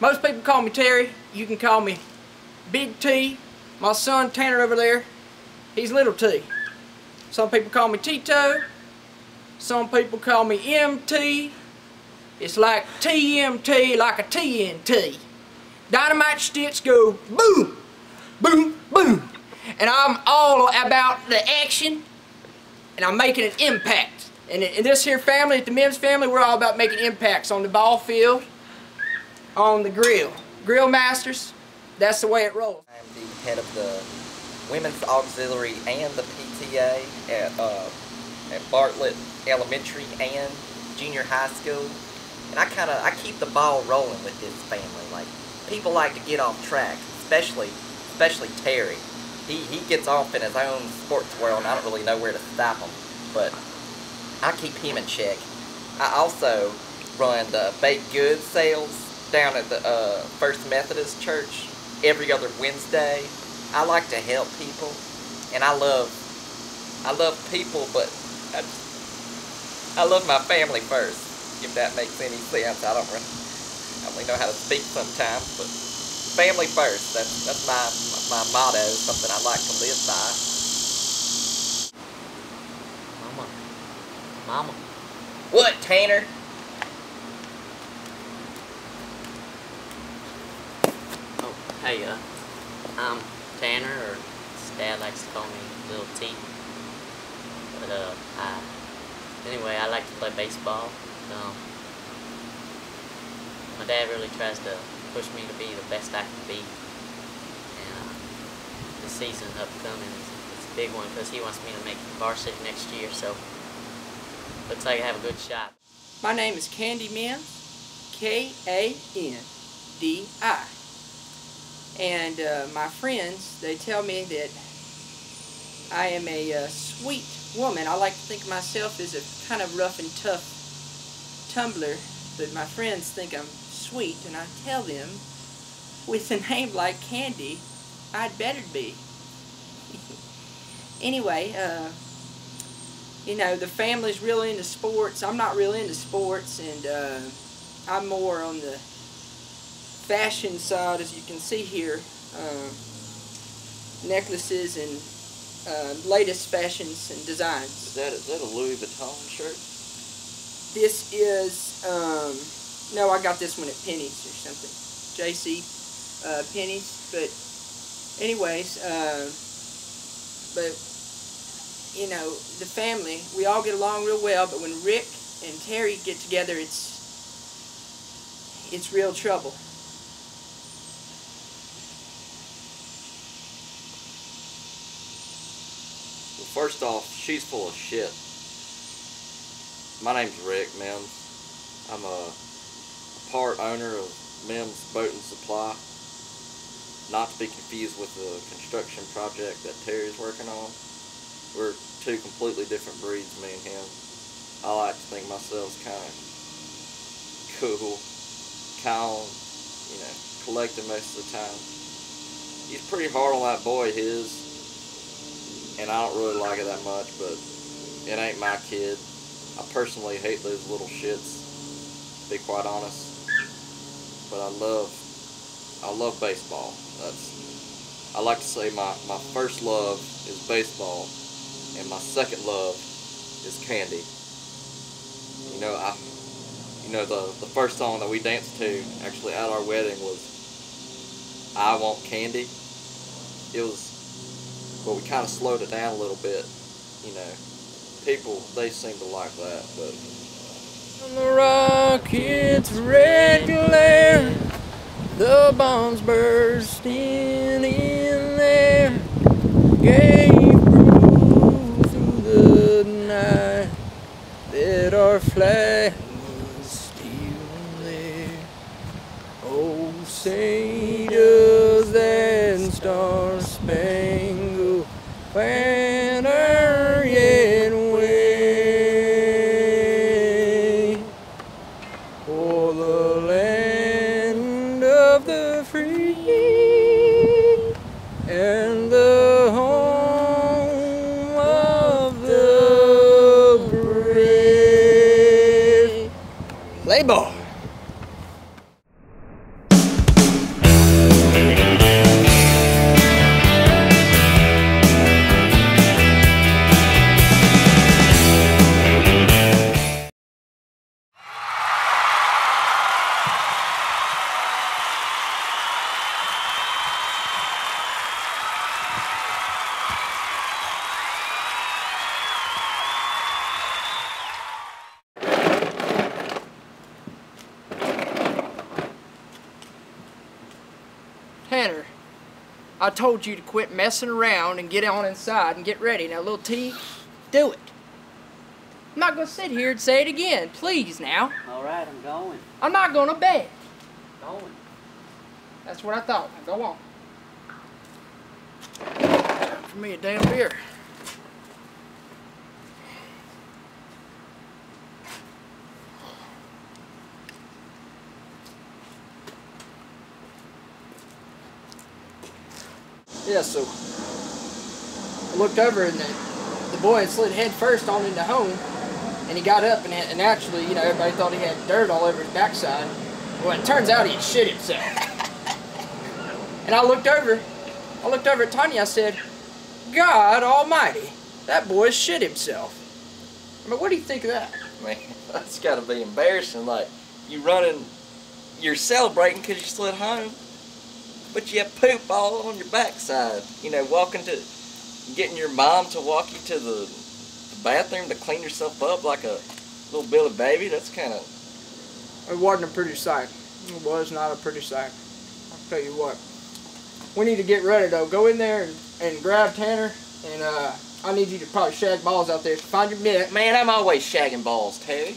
Most people call me Terry. You can call me Big T. My son Tanner over there, he's Little T. Some people call me Tito. Some people call me MT. It's like TMT, like a TNT. Dynamite sticks go boom, boom, boom. And I'm all about the action, and I'm making an impact. And in this here family, at the Mims family, we're all about making impacts on the ball field, on the grill. Grill masters, that's the way it rolls. I'm the head of the Women's Auxiliary and the PTA at, uh, at Bartlett Elementary and Junior High School. And I kind of, I keep the ball rolling with this family. Like, people like to get off track, especially, especially Terry. He, he gets off in his own sports world and I don't really know where to stop him. But I keep him in check. I also run the baked goods sales down at the uh, First Methodist Church every other Wednesday. I like to help people, and I love, I love people, but I, I love my family first. If that makes any sense, I don't really, I really know how to speak sometimes, but family first. That's that's my my motto. Something I like to live by. Mama. Mama. What, Tanner? Hey, uh, I'm Tanner, or Dad likes to call me Little T. But, uh, I, anyway, I like to play baseball. Um, my dad really tries to push me to be the best I can be. And, uh, the season upcoming is, is a big one because he wants me to make varsity next year, so looks like I have a good shot. My name is Kandi Mims, K-A-N-D-I. And uh, my friends, they tell me that I am a uh, sweet woman. I like to think of myself as a kind of rough and tough tumbler, but my friends think I'm sweet, and I tell them, with a name like Candy, I'd better be. anyway, uh, you know, the family's really into sports. I'm not really into sports, and uh, I'm more on the fashion side, as you can see here. Uh, necklaces and uh, latest fashions and designs. Is that is that a Louis Vuitton shirt? This is, um, no, I got this one at Penney's or something. JC uh, Penney's, but anyways, uh, but you know, the family, we all get along real well, but when Rick and Terry get together, it's it's real trouble. Well, first off, she's full of shit. My name's Rick Mims. I'm a part owner of Mims Boat and Supply. Not to be confused with the construction project that Terry's working on. We're two completely different breeds, me and him. I like to think myself kind of cool, calm, you know, collected most of the time. He's pretty hard on that boy, his, and I don't really like it that much, but it ain't my kid. I personally hate those little shits, to be quite honest. But I love, I love baseball. That's, I like to say my, my first love is baseball, and my second love is candy. You know, I, you know, the, the first song that we danced to, actually at our wedding, was I Want Candy. It was, well, we kind of slowed it down a little bit, you know. People, they seem to like that, but On the rocket's red glare, the bombs bursting in brave. Play I told you to quit messing around and get on inside and get ready. Now, little T, do it. I'm not gonna sit here and say it again. Please, now. All right, I'm going. I'm not gonna beg. Going. That's what I thought. Now go on. For me, a damn beer. Yeah, so I looked over and the, the boy had slid head first on into home, and he got up and, and naturally, you know, everybody thought he had dirt all over his backside. Well, it turns out he had shit himself. And I looked over, I looked over at Tanya, I said, God almighty, that boy shit himself. I mean, what do you think of that? Man, that's got to be embarrassing. Like, you running, you're celebrating because you slid home, but you have poop all on your backside. You know, walking to, getting your mom to walk you to the, the bathroom to clean yourself up like a little Billy baby. That's kind of, It wasn't a pretty sight. It was not a pretty sight. I'll tell you what. We need to get ready though. Go in there and, and grab Tanner, and uh, I need you to probably shag balls out there. Find your mitt. man, I'm always shagging balls, Terry.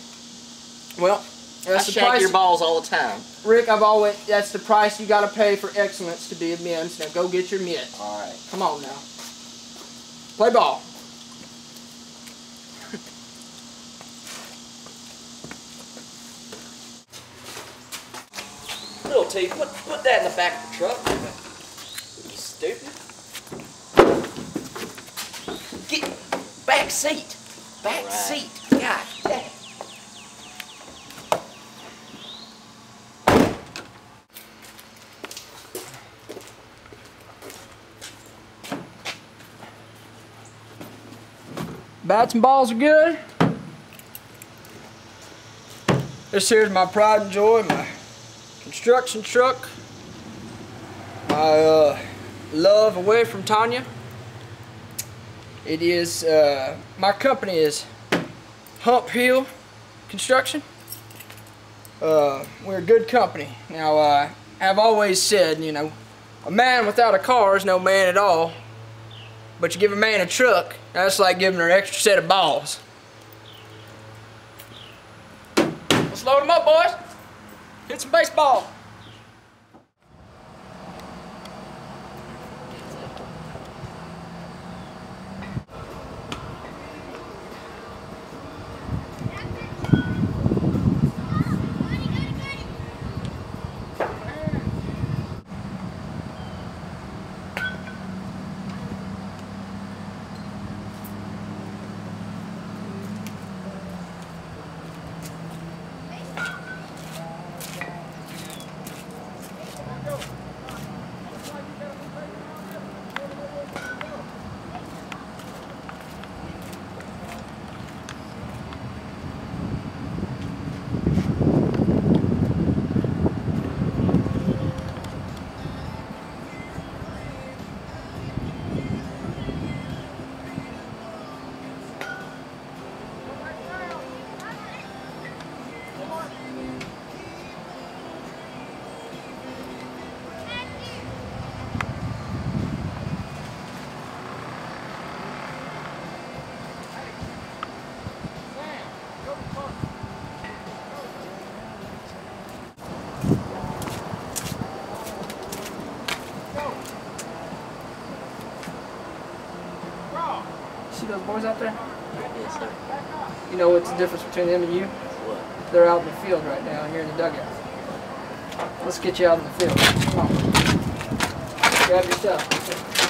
Well, I shag your balls all the time. Rick, I've always that's the price you got to pay for excellence to be a men's. Now go get your mitt. All right. Come on now. Play ball. Little T, put, put that in the back of the truck. You stupid. Get back seat. Back Right. seat. God Bats and balls are good. This here's my pride and joy, my construction truck. My uh, love away from Tanya. It is, uh, my company is Hump Hill Construction. Uh, we're a good company. Now, I've always said, you know, a man without a car is no man at all. But you give a man a truck, that's like giving her an extra set of balls. Let's load them up, boys. Hit some baseball. Boys out there? Yes, sir. You know what's the difference between them and you? What? They're out in the field right now, and you're in the dugout. Let's get you out in the field. Come on. Grab your stuff.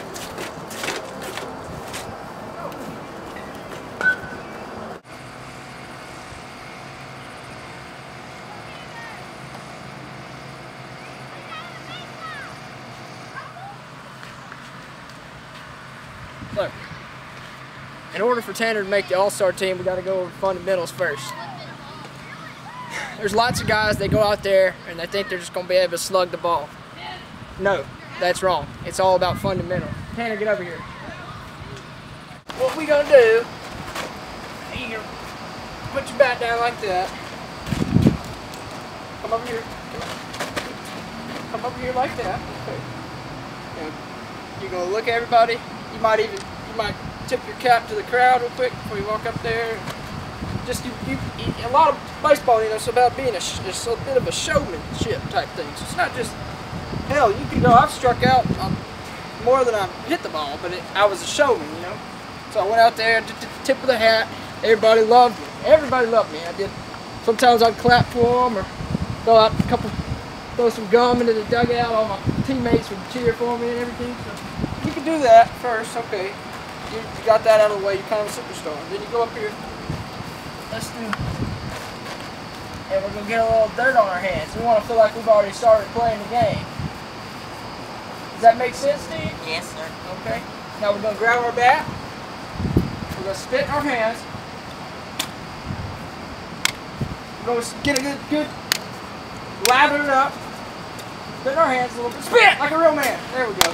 Order for Tanner to make the All-Star team, we got to go over fundamentals first. There's lots of guys they go out there and they think they're just gonna be able to slug the ball. No, that's wrong. It's all about fundamentals. Tanner, get over here. What we gonna do? Here, put your bat down like that. Come over here. Come over here like that. Okay. You you're gonna look at everybody. You might even you might tip your cap to the crowd real quick before you walk up there. Just you, you, a lot of baseball, you know, it's about being a it's a bit of a showmanship type thing. So it's not just hell. You can go. I've struck out um, more than I've hit the ball, but it, I was a showman, you know. So I went out there, did the tip of the hat. Everybody loved me. Everybody loved me. I did. Sometimes I'd clap for them or throw out a couple, throw some gum into the dugout. All my teammates would cheer for me and everything. So you can do that first, okay. You, you got that out of the way. You're kind of a superstar. Then you go up here. Let's do. And we're gonna get a little dirt on our hands. We want to feel like we've already started playing the game. Does that make sense, Steve? Yes, sir. Okay. Now we're gonna grab our bat. We're gonna spit in our hands. We're gonna get a good, good, lather it up. Spit in our hands a little bit. Spit like a real man. There we go.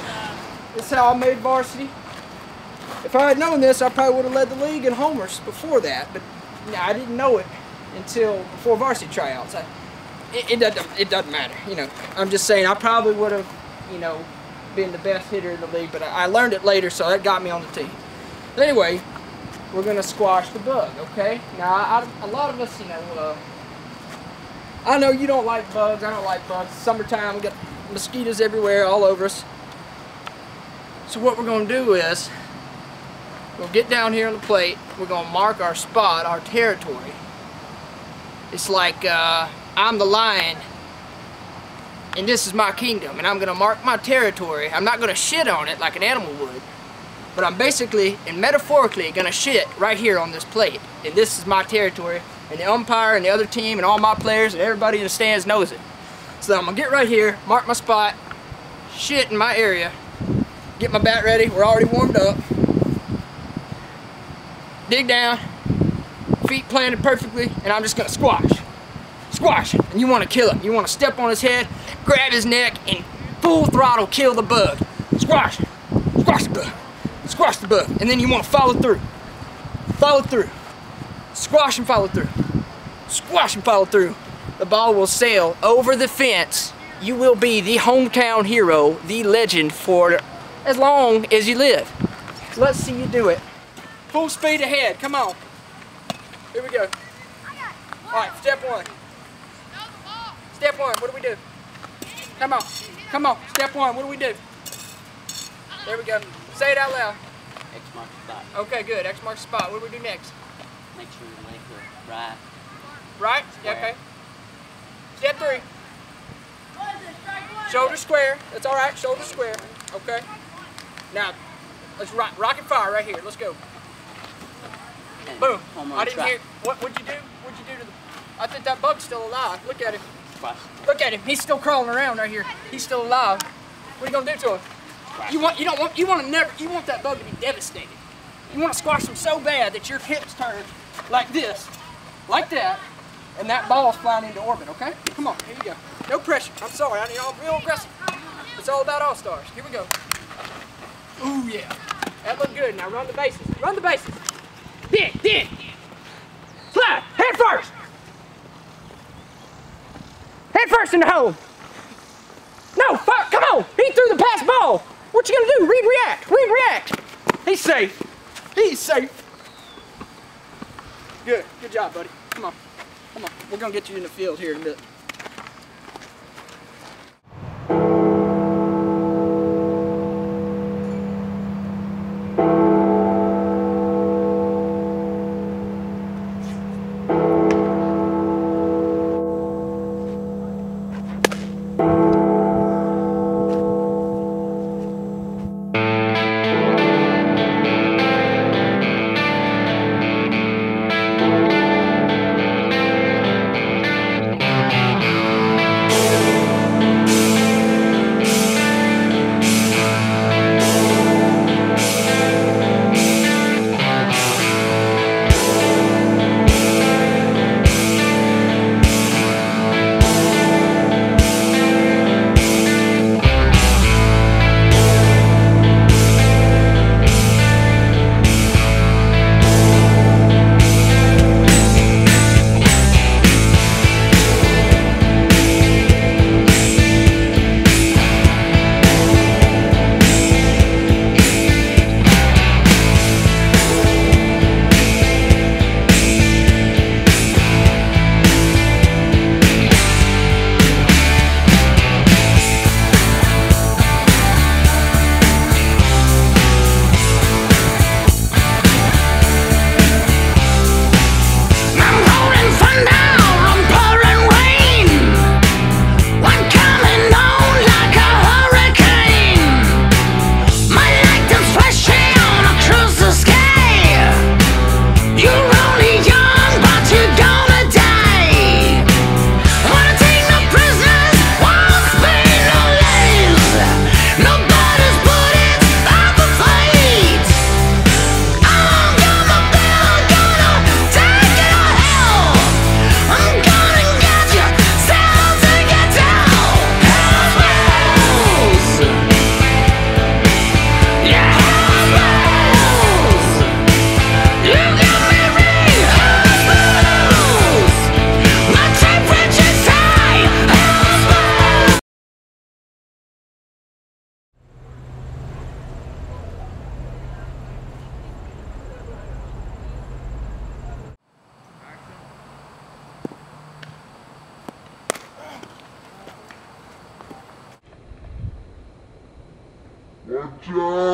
This is how I made varsity. If I had known this, I probably would have led the league in homers before that, but I didn't know it until before varsity tryouts. I, it, it doesn't it doesn't matter, you know. I'm just saying I probably would have, you know, been the best hitter in the league, but I, I learned it later, so that got me on the team. But anyway, we're gonna squash the bug, okay? Now, I, a lot of us, you know, uh, I know you don't like bugs. I don't like bugs. Summertime, we got mosquitoes everywhere, all over us. So what we're gonna do is, we'll get down here on the plate. We're gonna mark our spot, our territory. It's like uh, I'm the lion and this is my kingdom, and I'm gonna mark my territory. I'm not gonna shit on it like an animal would, but I'm basically and metaphorically gonna shit right here on this plate. And this is my territory, and the umpire and the other team and all my players and everybody in the stands knows it. So I'm gonna get right here, mark my spot, shit in my area, get my bat ready. We're already warmed up. Dig down, feet planted perfectly, and I'm just gonna squash. Squash. And you wanna kill him. You wanna step on his head, grab his neck, and full throttle kill the bug. Squash. Squash the bug. Squash the bug. And then you wanna follow through. Follow through. Squash and follow through. Squash and follow through. The ball will sail over the fence. You will be the hometown hero, the legend for as long as you live. Let's see you do it. Full speed ahead. Come on. Here we go. All right, step one. Step one, what do we do? Come on, come on, step one, what do we do? There we go. Say it out loud. X marks the spot. Okay, good. X marks the spot. What do we do next? Make sure your legs are right. Right? Square. okay. Step three. Shoulder square. That's all right. Shoulder square. Okay. Now, let's rock, rocket fire right here. Let's go. And Boom. I didn't hear. What? What'd you do? What'd you do to the? I think that bug's still alive. Look at him. Look at him. He's still crawling around right here. He's still alive. What are you gonna do to him? You want you don't want you want to never you want that bug to be devastated. You want to squash him so bad that your hips turn like this, like that, and that ball's flying into orbit. Okay? Come on, here you go. No pressure. I'm sorry. I need all real aggressive. It's all about all stars. Here we go. Ooh yeah. That looked good. Now run the bases. Run the bases. Dig, dig. Slide. Head first. Head first in the hole. No, fuck, come on. He threw the pass ball. What you gonna do? Read, react. Read, react. He's safe. He's safe. Good. Good job, buddy. Come on. Come on. We're gonna get you in the field here in a bit. Out!